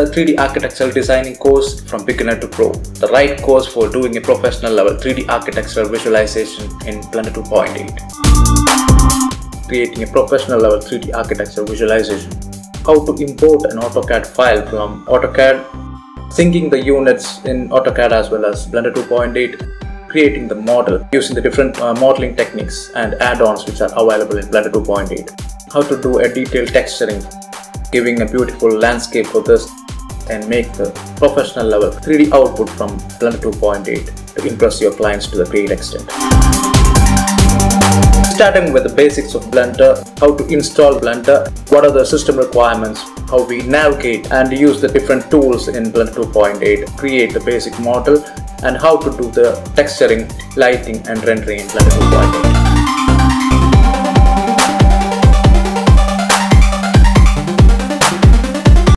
3D architectural designing course from beginner to pro. The right course for doing a professional level 3D architectural visualization in Blender 2.8. Creating a professional level 3D architectural visualization. How to import an AutoCAD file from AutoCAD. Syncing the units in AutoCAD as well as Blender 2.8 creating the model using the different uh, modeling techniques and add-ons which are available in Blender 2.8. How to do a detailed texturing, giving a beautiful landscape for this and make the professional level 3D output from Blender 2.8 to impress your clients to the great extent. Starting with the basics of Blender, how to install Blender, what are the system requirements, how we navigate and use the different tools in Blender 2.8, create the basic model and how to do the texturing, lighting and rendering in Blender 2.8.